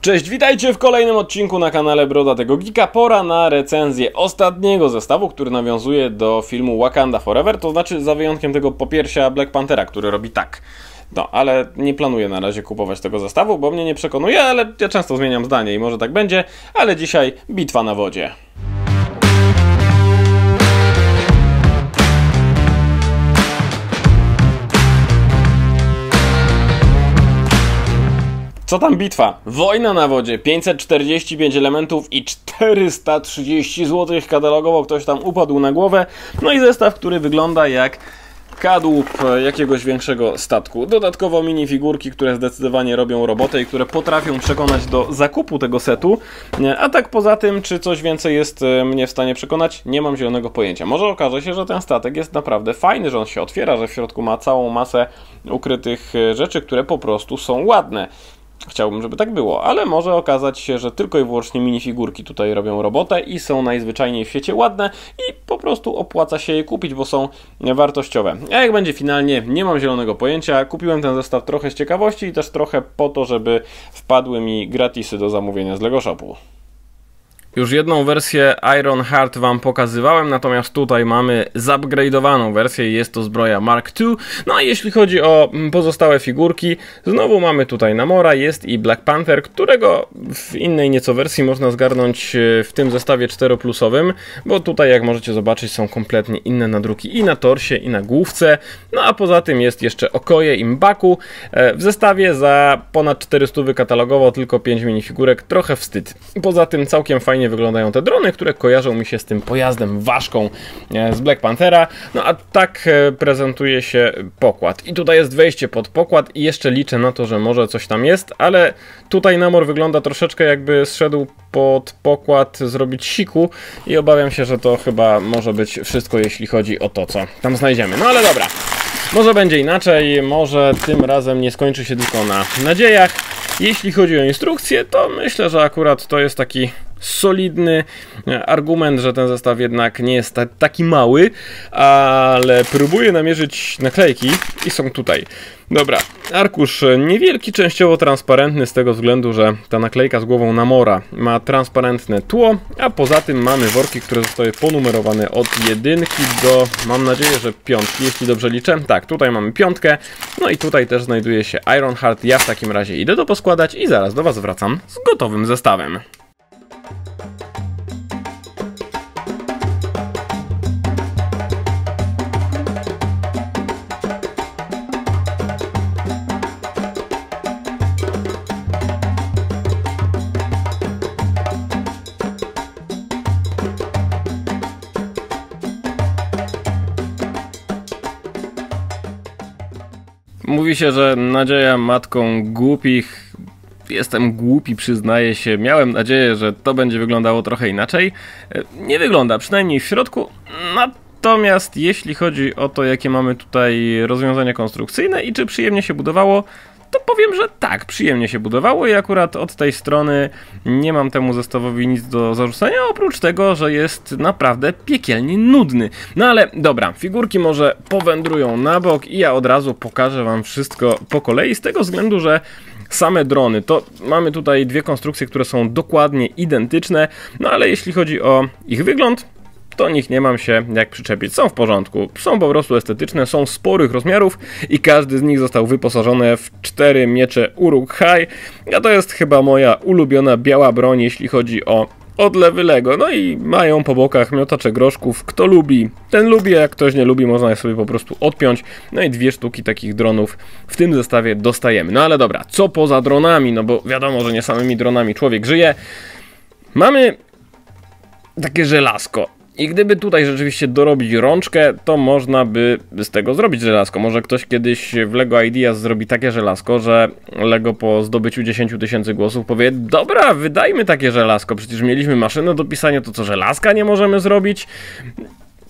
Cześć, witajcie w kolejnym odcinku na kanale Broda tego Geeka. Pora na recenzję ostatniego zestawu, który nawiązuje do filmu Wakanda Forever, to znaczy za wyjątkiem tego popiersia Black Panthera, który robi tak. No, ale nie planuję na razie kupować tego zestawu, bo mnie nie przekonuje, ale ja często zmieniam zdanie i może tak będzie, ale dzisiaj bitwa na wodzie. Co tam bitwa? Wojna na wodzie, 545 elementów i 430 zł katalogowo ktoś tam upadł na głowę. No i zestaw, który wygląda jak kadłub jakiegoś większego statku. Dodatkowo minifigurki, które zdecydowanie robią robotę i które potrafią przekonać do zakupu tego setu. A tak poza tym, czy coś więcej jest e, mnie w stanie przekonać, nie mam zielonego pojęcia. Może okaże się, że ten statek jest naprawdę fajny, że on się otwiera, że w środku ma całą masę ukrytych e, rzeczy, które po prostu są ładne. Chciałbym, żeby tak było, ale może okazać się, że tylko i wyłącznie minifigurki tutaj robią robotę i są najzwyczajniej w świecie ładne i po prostu opłaca się je kupić, bo są wartościowe. A jak będzie finalnie, nie mam zielonego pojęcia. Kupiłem ten zestaw trochę z ciekawości i też trochę po to, żeby wpadły mi gratisy do zamówienia z Lego Shopu. Już jedną wersję Iron Heart Wam pokazywałem, natomiast tutaj mamy zupgrade'owaną wersję, jest to zbroja Mark II. No a jeśli chodzi o mm, pozostałe figurki, znowu mamy tutaj Namora, jest i Black Panther, którego w innej nieco wersji można zgarnąć e, w tym zestawie 4-plusowym, bo tutaj jak możecie zobaczyć są kompletnie inne nadruki i na torsie i na główce. No a poza tym jest jeszcze Okoje i Mbaku. E, w zestawie za ponad 400 katalogowo tylko 5 minifigurek, trochę wstyd. Poza tym całkiem fajnie fajnie wyglądają te drony, które kojarzą mi się z tym pojazdem ważką e, z Black Panthera. No a tak e, prezentuje się pokład. I tutaj jest wejście pod pokład i jeszcze liczę na to, że może coś tam jest, ale tutaj Namor wygląda troszeczkę jakby zszedł pod pokład zrobić siku i obawiam się, że to chyba może być wszystko, jeśli chodzi o to, co tam znajdziemy. No ale dobra. Może będzie inaczej, może tym razem nie skończy się tylko na nadziejach. Jeśli chodzi o instrukcję, to myślę, że akurat to jest taki solidny argument, że ten zestaw jednak nie jest ta, taki mały, ale próbuję namierzyć naklejki i są tutaj. Dobra, arkusz niewielki, częściowo transparentny z tego względu, że ta naklejka z głową Namora ma transparentne tło, a poza tym mamy worki, które zostały ponumerowane od jedynki do, mam nadzieję, że piątki, jeśli dobrze liczę. Tak, tutaj mamy piątkę, no i tutaj też znajduje się Ironheart. Ja w takim razie idę to poskładać i zaraz do Was wracam z gotowym zestawem. Mówi się, że nadzieja matką głupich. Jestem głupi, przyznaję się. Miałem nadzieję, że to będzie wyglądało trochę inaczej. Nie wygląda, przynajmniej w środku. Natomiast jeśli chodzi o to, jakie mamy tutaj rozwiązania konstrukcyjne i czy przyjemnie się budowało, to powiem, że tak, przyjemnie się budowało i akurat od tej strony nie mam temu zestawowi nic do zarzucenia, oprócz tego, że jest naprawdę piekielnie nudny. No ale dobra, figurki może powędrują na bok i ja od razu pokażę wam wszystko po kolei, z tego względu, że same drony, to mamy tutaj dwie konstrukcje, które są dokładnie identyczne, no ale jeśli chodzi o ich wygląd, do nich nie mam się jak przyczepić. Są w porządku, są po prostu estetyczne, są sporych rozmiarów i każdy z nich został wyposażony w cztery miecze Uruk-hai, a to jest chyba moja ulubiona biała broń, jeśli chodzi o odlewy Lego. No i mają po bokach miotacze groszków. Kto lubi, ten lubi, jak ktoś nie lubi, można je sobie po prostu odpiąć. No i dwie sztuki takich dronów w tym zestawie dostajemy. No ale dobra, co poza dronami? No bo wiadomo, że nie samymi dronami człowiek żyje. Mamy takie żelazko. I gdyby tutaj rzeczywiście dorobić rączkę, to można by z tego zrobić żelazko. Może ktoś kiedyś w LEGO Ideas zrobi takie żelazko, że LEGO po zdobyciu 10 tysięcy głosów powie dobra, wydajmy takie żelazko, przecież mieliśmy maszynę do pisania, to co żelazka nie możemy zrobić?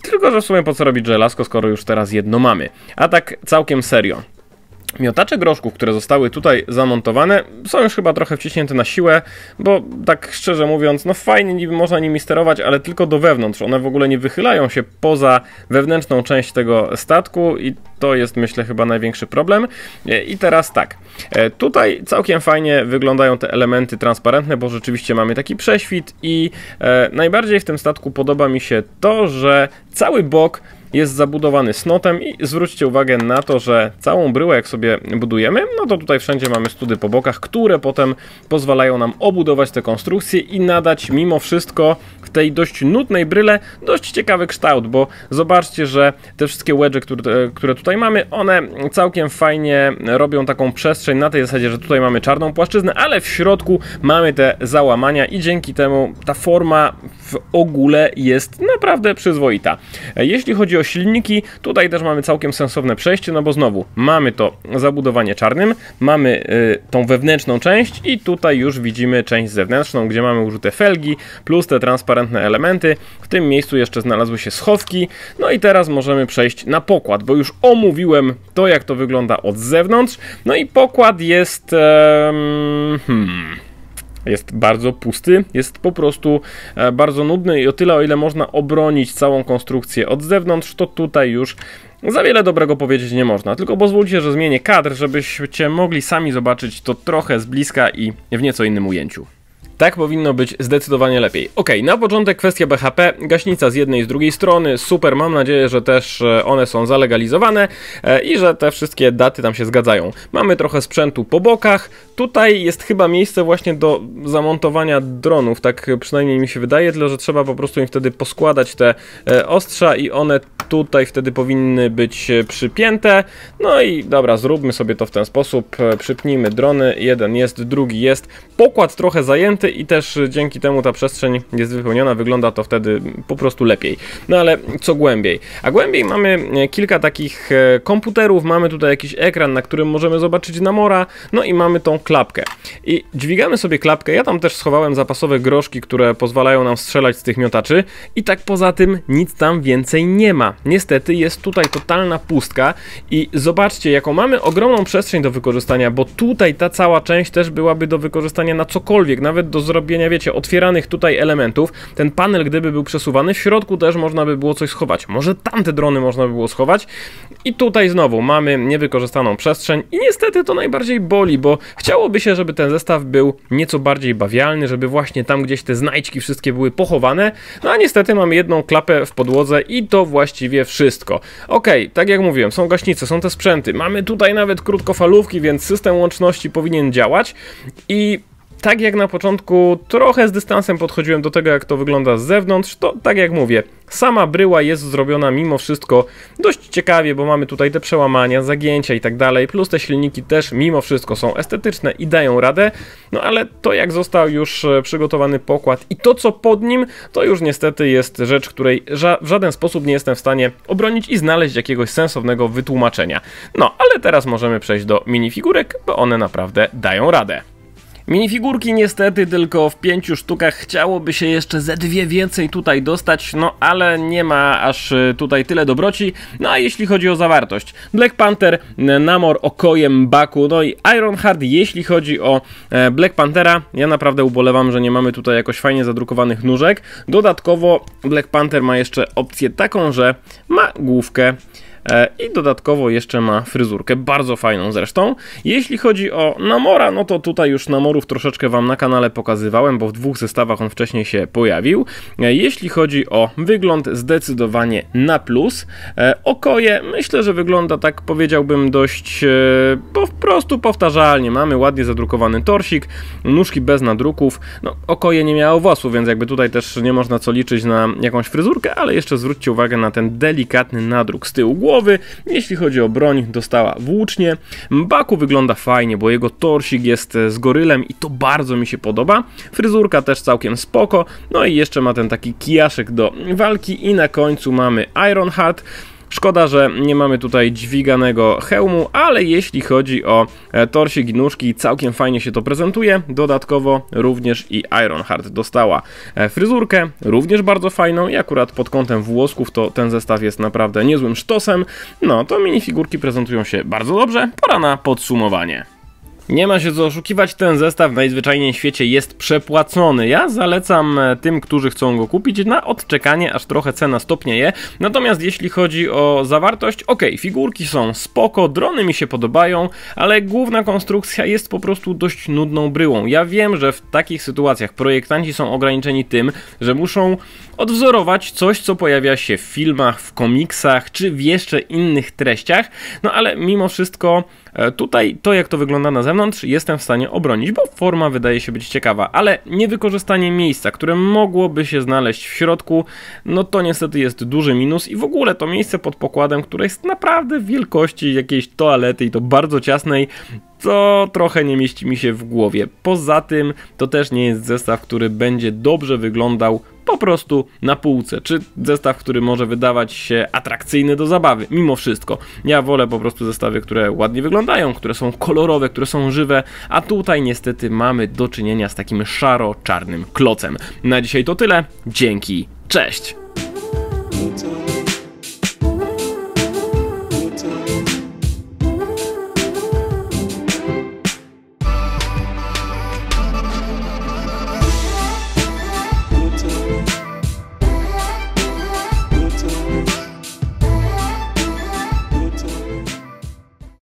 Tylko, że w sumie po co robić żelazko, skoro już teraz jedno mamy. A tak całkiem serio. Miotacze groszków, które zostały tutaj zamontowane, są już chyba trochę wciśnięte na siłę, bo tak szczerze mówiąc, no fajnie niby można nimi sterować, ale tylko do wewnątrz. One w ogóle nie wychylają się poza wewnętrzną część tego statku i to jest myślę chyba największy problem. I teraz tak, e, tutaj całkiem fajnie wyglądają te elementy transparentne, bo rzeczywiście mamy taki prześwit i e, najbardziej w tym statku podoba mi się to, że cały bok jest zabudowany snotem i zwróćcie uwagę na to, że całą bryłę jak sobie budujemy, no to tutaj wszędzie mamy study po bokach, które potem pozwalają nam obudować te konstrukcje i nadać mimo wszystko w tej dość nudnej bryle dość ciekawy kształt, bo zobaczcie, że te wszystkie wedge, które, które tutaj mamy, one całkiem fajnie robią taką przestrzeń na tej zasadzie, że tutaj mamy czarną płaszczyznę, ale w środku mamy te załamania i dzięki temu ta forma w ogóle jest naprawdę przyzwoita. Jeśli chodzi o silniki, tutaj też mamy całkiem sensowne przejście, no bo znowu mamy to zabudowanie czarnym, mamy y, tą wewnętrzną część i tutaj już widzimy część zewnętrzną, gdzie mamy użyte felgi plus te transparentne elementy. W tym miejscu jeszcze znalazły się schowki. No i teraz możemy przejść na pokład, bo już omówiłem to, jak to wygląda od zewnątrz. No i pokład jest... Hmm jest bardzo pusty, jest po prostu e, bardzo nudny i o tyle, o ile można obronić całą konstrukcję od zewnątrz, to tutaj już za wiele dobrego powiedzieć nie można. Tylko pozwólcie, że zmienię kadr, żebyście mogli sami zobaczyć to trochę z bliska i w nieco innym ujęciu. Tak powinno być zdecydowanie lepiej. Ok, na początek kwestia BHP. Gaśnica z jednej i z drugiej strony. Super, mam nadzieję, że też e, one są zalegalizowane e, i że te wszystkie daty tam się zgadzają. Mamy trochę sprzętu po bokach. Tutaj jest chyba miejsce właśnie do zamontowania dronów, tak przynajmniej mi się wydaje, tyle że trzeba po prostu im wtedy poskładać te e, ostrza i one tutaj wtedy powinny być przypięte. No i dobra, zróbmy sobie to w ten sposób. Przypnijmy drony. Jeden jest, drugi jest. Pokład trochę zajęty i też dzięki temu ta przestrzeń jest wypełniona, wygląda to wtedy po prostu lepiej. No ale co głębiej? A głębiej mamy e, kilka takich e, komputerów, mamy tutaj jakiś ekran, na którym możemy zobaczyć Namora, no i mamy tą klapkę. I dźwigamy sobie klapkę, ja tam też schowałem zapasowe groszki, które pozwalają nam strzelać z tych miotaczy i tak poza tym nic tam więcej nie ma. Niestety jest tutaj totalna pustka i zobaczcie, jaką mamy ogromną przestrzeń do wykorzystania, bo tutaj ta cała część też byłaby do wykorzystania na cokolwiek, nawet do zrobienia, wiecie, otwieranych tutaj elementów. Ten panel, gdyby był przesuwany, w środku też można by było coś schować. Może tamte drony można by było schować. I tutaj znowu mamy niewykorzystaną przestrzeń i niestety to najbardziej boli, bo chciałoby się, żeby ten zestaw był nieco bardziej bawialny, żeby właśnie tam gdzieś te znajdźki wszystkie były pochowane. No a niestety mamy jedną klapę w podłodze i to właściwie wszystko. Ok, tak jak mówiłem, są gaśnice, są te sprzęty, mamy tutaj nawet krótkofalówki, więc system łączności powinien działać i tak jak na początku trochę z dystansem podchodziłem do tego, jak to wygląda z zewnątrz, to tak jak mówię, sama bryła jest zrobiona mimo wszystko dość ciekawie, bo mamy tutaj te przełamania, zagięcia i tak dalej, plus te silniki też mimo wszystko są estetyczne i dają radę, no ale to jak został już e, przygotowany pokład i to co pod nim, to już niestety jest rzecz, której ża w żaden sposób nie jestem w stanie obronić i znaleźć jakiegoś sensownego wytłumaczenia. No, ale teraz możemy przejść do minifigurek, bo one naprawdę dają radę. Minifigurki niestety tylko w pięciu sztukach chciałoby się jeszcze ze dwie więcej tutaj dostać, no ale nie ma aż y, tutaj tyle dobroci. No a jeśli chodzi o zawartość, Black Panther, Namor, Okojem, Baku, no i Ironheart, jeśli chodzi o e, Black Panthera, ja naprawdę ubolewam, że nie mamy tutaj jakoś fajnie zadrukowanych nóżek. Dodatkowo Black Panther ma jeszcze opcję taką, że ma główkę i dodatkowo jeszcze ma fryzurkę, bardzo fajną zresztą. Jeśli chodzi o Namora, no to tutaj już Namorów troszeczkę Wam na kanale pokazywałem, bo w dwóch zestawach on wcześniej się pojawił. E, jeśli chodzi o wygląd, zdecydowanie na plus. E, okoje, myślę, że wygląda tak powiedziałbym dość po prostu powtarzalnie. Mamy ładnie zadrukowany torsik, nóżki bez nadruków. No, okoje nie miało włosów, więc jakby tutaj też nie można co liczyć na jakąś fryzurkę, ale jeszcze zwróćcie uwagę na ten delikatny nadruk z tyłu głowy. Jeśli chodzi o broń, dostała włócznie. Baku wygląda fajnie, bo jego torsik jest z gorylem i to bardzo mi się podoba. Fryzurka też całkiem spoko. No i jeszcze ma ten taki kijaszek do walki i na końcu mamy Ironheart. Szkoda, że nie mamy tutaj dźwiganego hełmu, ale jeśli chodzi o e, torsik i nóżki, całkiem fajnie się to prezentuje. Dodatkowo również i Ironheart dostała e, fryzurkę, również bardzo fajną i akurat pod kątem włosków to ten zestaw jest naprawdę niezłym sztosem. No to minifigurki prezentują się bardzo dobrze. Pora na podsumowanie. Nie ma się co oszukiwać, ten zestaw najzwyczajniej w świecie jest przepłacony. Ja zalecam e, tym, którzy chcą go kupić na odczekanie, aż trochę cena stopnieje. Natomiast jeśli chodzi o zawartość, ok, figurki są spoko, drony mi się podobają, ale główna konstrukcja jest po prostu dość nudną bryłą. Ja wiem, że w takich sytuacjach projektanci są ograniczeni tym, że muszą odwzorować coś, co pojawia się w filmach, w komiksach, czy w jeszcze innych treściach, no ale mimo wszystko tutaj to, jak to wygląda na zewnątrz, jestem w stanie obronić, bo forma wydaje się być ciekawa, ale niewykorzystanie miejsca, które mogłoby się znaleźć w środku, no to niestety jest duży minus i w ogóle to miejsce pod pokładem, które jest naprawdę wielkości jakiejś toalety i to bardzo ciasnej, to trochę nie mieści mi się w głowie. Poza tym to też nie jest zestaw, który będzie dobrze wyglądał po prostu na półce, czy zestaw, który może wydawać się atrakcyjny do zabawy, mimo wszystko. Ja wolę po prostu zestawy, które ładnie wyglądają, które są kolorowe, które są żywe, a tutaj niestety mamy do czynienia z takim szaro-czarnym klocem. Na dzisiaj to tyle, dzięki, cześć!